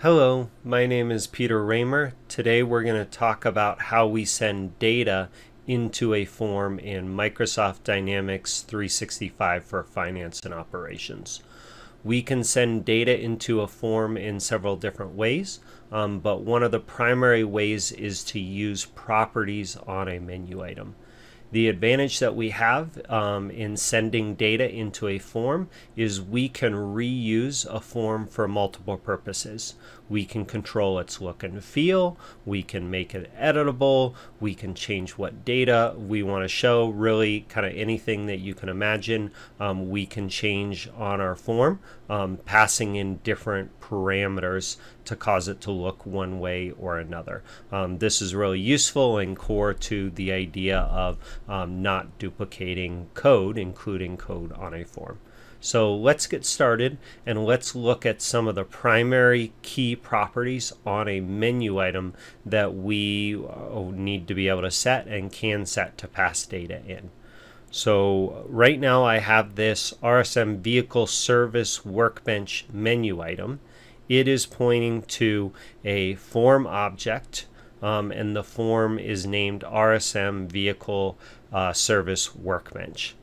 Hello, my name is Peter Ramer. Today we're going to talk about how we send data into a form in Microsoft Dynamics 365 for finance and operations. We can send data into a form in several different ways, um, but one of the primary ways is to use properties on a menu item. The advantage that we have um, in sending data into a form is we can reuse a form for multiple purposes. We can control its look and feel, we can make it editable, we can change what data we want to show, really kind of anything that you can imagine um, we can change on our form, um, passing in different parameters to cause it to look one way or another. Um, this is really useful and core to the idea of um, not duplicating code, including code on a form. So let's get started and let's look at some of the primary key properties on a menu item that we uh, need to be able to set and can set to pass data in. So right now I have this RSM vehicle service workbench menu item. It is pointing to a form object um, and the form is named RSM vehicle uh, service workbench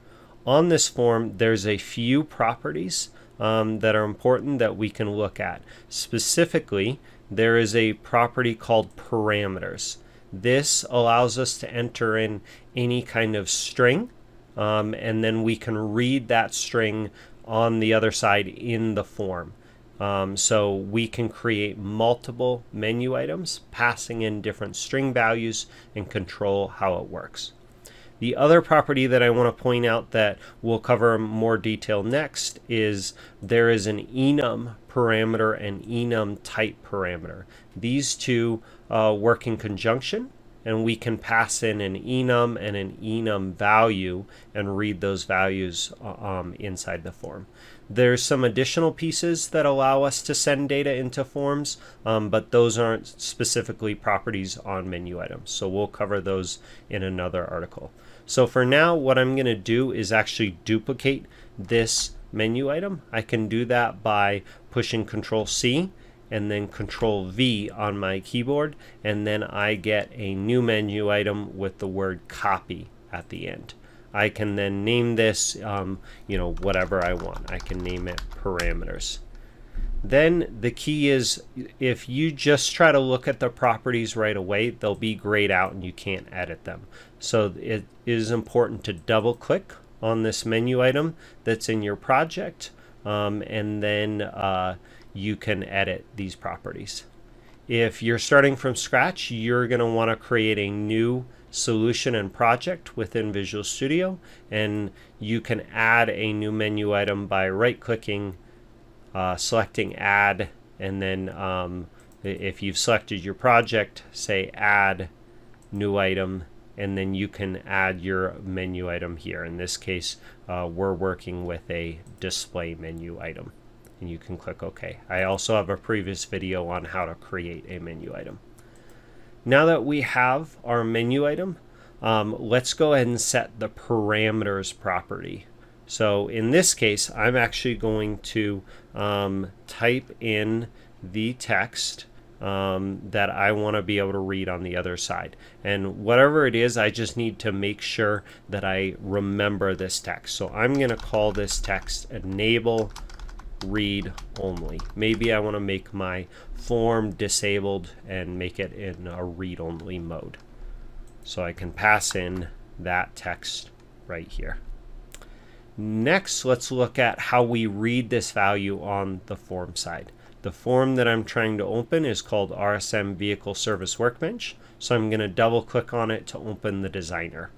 on this form, there's a few properties um, that are important that we can look at. Specifically, there is a property called parameters. This allows us to enter in any kind of string, um, and then we can read that string on the other side in the form. Um, so we can create multiple menu items, passing in different string values and control how it works. The other property that I want to point out that we'll cover more detail next is there is an enum parameter and enum type parameter. These two uh, work in conjunction and we can pass in an enum and an enum value and read those values uh, um, inside the form. There's some additional pieces that allow us to send data into forms, um, but those aren't specifically properties on menu items. So we'll cover those in another article. So for now, what I'm going to do is actually duplicate this menu item. I can do that by pushing Control C and then Control V on my keyboard, and then I get a new menu item with the word copy at the end. I can then name this, um, you know, whatever I want. I can name it parameters. Then the key is if you just try to look at the properties right away, they'll be grayed out and you can't edit them. So it is important to double click on this menu item that's in your project um, and then uh, you can edit these properties. If you're starting from scratch, you're going to want to create a new solution and project within Visual Studio and you can add a new menu item by right clicking uh, selecting add and then um, if you've selected your project say add new item and then you can add your menu item here in this case uh, we're working with a display menu item and you can click OK. I also have a previous video on how to create a menu item. Now that we have our menu item, um, let's go ahead and set the parameters property. So in this case, I'm actually going to um, type in the text um, that I want to be able to read on the other side. And whatever it is, I just need to make sure that I remember this text. So I'm going to call this text enable read only. Maybe I want to make my form disabled and make it in a read only mode. So I can pass in that text right here. Next, let's look at how we read this value on the form side. The form that I'm trying to open is called RSM Vehicle Service Workbench. So I'm going to double click on it to open the designer.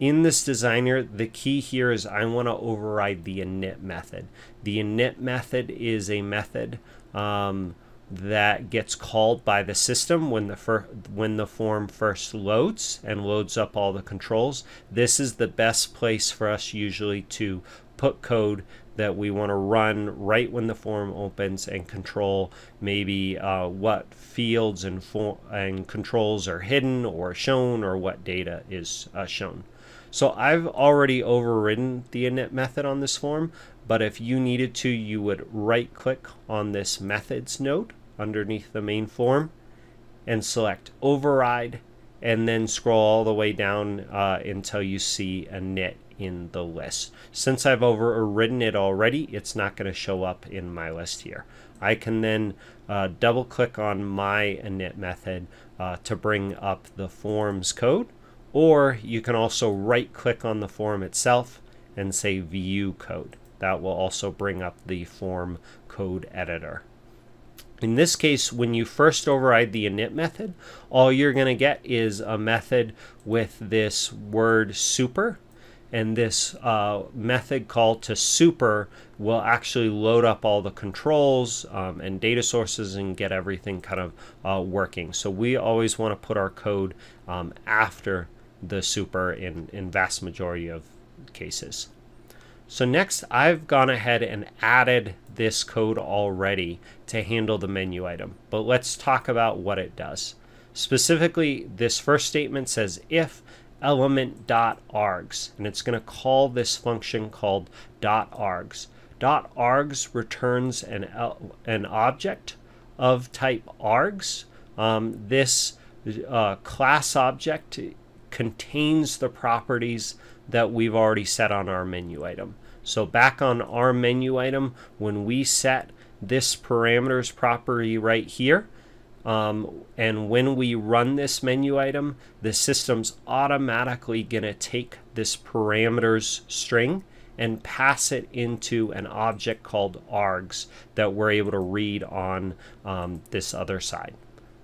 In this designer, the key here is I want to override the init method. The init method is a method um, that gets called by the system when the when the form first loads and loads up all the controls. This is the best place for us usually to put code that we want to run right when the form opens and control maybe uh, what fields and, and controls are hidden or shown or what data is uh, shown. So I've already overridden the init method on this form, but if you needed to, you would right click on this methods node underneath the main form and select override and then scroll all the way down uh, until you see a init in the list. Since I've overridden it already, it's not going to show up in my list here. I can then uh, double click on my init method uh, to bring up the forms code, or you can also right click on the form itself and say view code. That will also bring up the form code editor. In this case, when you first override the init method, all you're going to get is a method with this word super. And this uh, method call to super will actually load up all the controls um, and data sources and get everything kind of uh, working. So we always want to put our code um, after the super in, in vast majority of cases. So next I've gone ahead and added this code already to handle the menu item, but let's talk about what it does. Specifically, this first statement says if element.args, and it's going to call this function called .args. .args returns an, an object of type args. Um, this uh, class object contains the properties that we've already set on our menu item. So back on our menu item, when we set this parameters property right here, um, and when we run this menu item, the system's automatically going to take this parameters string and pass it into an object called args that we're able to read on um, this other side.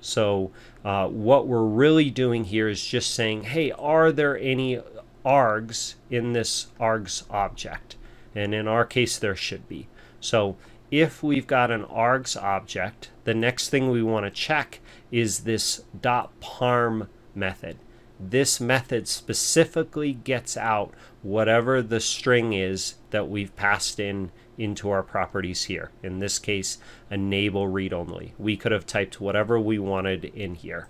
So uh, what we're really doing here is just saying, hey, are there any args in this args object? And in our case, there should be. So if we've got an args object, the next thing we want to check is this dot .parm method. This method specifically gets out whatever the string is that we've passed in into our properties here. In this case, enable read only. We could have typed whatever we wanted in here.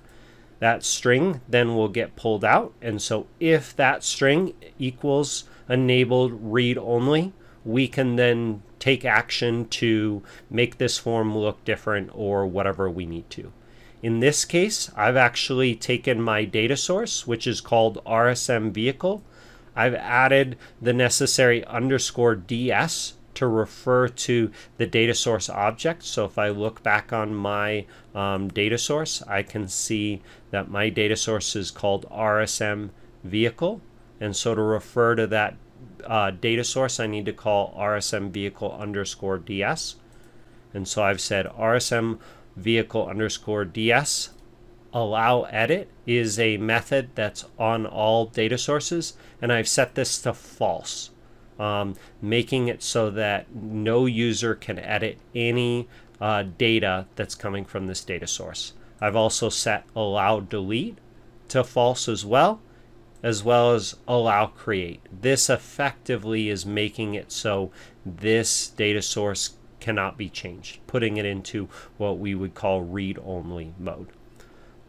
That string then will get pulled out. And so if that string equals enabled read only, we can then take action to make this form look different or whatever we need to. In this case, I've actually taken my data source, which is called RSM vehicle. I've added the necessary underscore DS to refer to the data source object. So if I look back on my um, data source, I can see that my data source is called RSM vehicle. And so to refer to that uh, data source, I need to call RSM vehicle underscore DS. And so I've said RSM vehicle underscore DS allow edit is a method that's on all data sources and I've set this to false um, making it so that no user can edit any uh, data that's coming from this data source. I've also set allow delete to false as well, as well as allow create. This effectively is making it so this data source cannot be changed, putting it into what we would call read-only mode.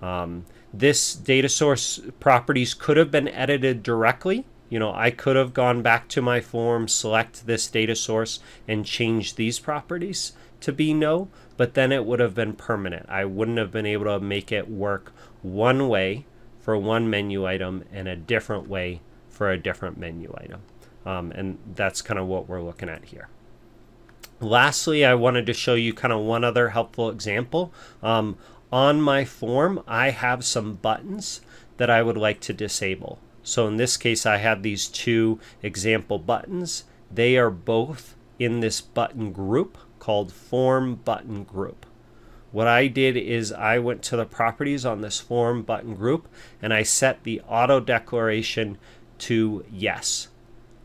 Um, this data source properties could have been edited directly you know, I could have gone back to my form, select this data source, and change these properties to be no, but then it would have been permanent. I wouldn't have been able to make it work one way for one menu item and a different way for a different menu item. Um, and that's kind of what we're looking at here. Lastly, I wanted to show you kind of one other helpful example. Um, on my form, I have some buttons that I would like to disable. So in this case, I have these two example buttons. They are both in this button group called form button group. What I did is I went to the properties on this form button group and I set the auto declaration to yes.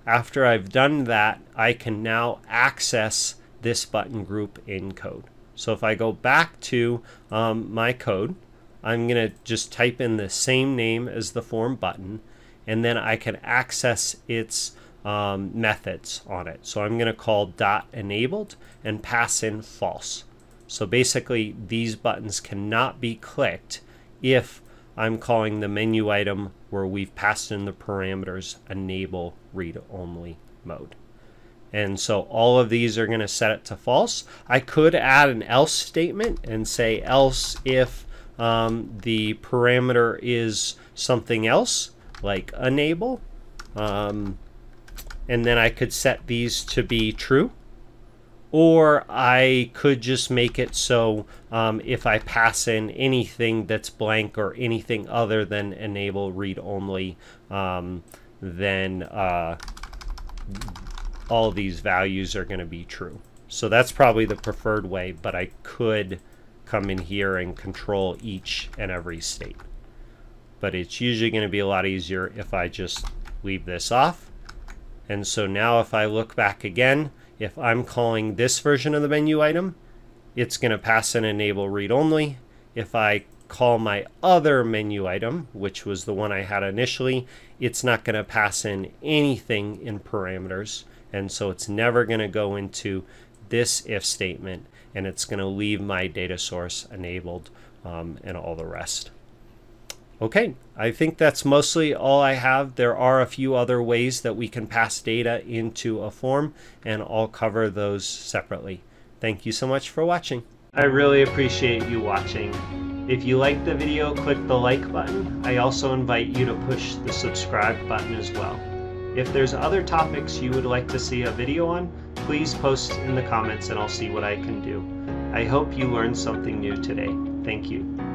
After I've done that, I can now access this button group in code. So if I go back to um, my code, I'm going to just type in the same name as the form button and then I can access its um, methods on it. So I'm going to call dot enabled and pass in false. So basically these buttons cannot be clicked if I'm calling the menu item where we've passed in the parameters enable read only mode. And so all of these are going to set it to false. I could add an else statement and say else if um, the parameter is something else like enable. Um, and then I could set these to be true. Or I could just make it so um, if I pass in anything that's blank or anything other than enable read only, um, then uh, all these values are going to be true. So that's probably the preferred way, but I could come in here and control each and every state. But it's usually going to be a lot easier if I just leave this off. And so now if I look back again, if I'm calling this version of the menu item, it's going to pass an enable read only. If I call my other menu item, which was the one I had initially, it's not going to pass in anything in parameters. And so it's never going to go into this if statement and it's going to leave my data source enabled um, and all the rest. Okay, I think that's mostly all I have. There are a few other ways that we can pass data into a form, and I'll cover those separately. Thank you so much for watching. I really appreciate you watching. If you liked the video, click the like button. I also invite you to push the subscribe button as well. If there's other topics you would like to see a video on, please post in the comments and I'll see what I can do. I hope you learned something new today. Thank you.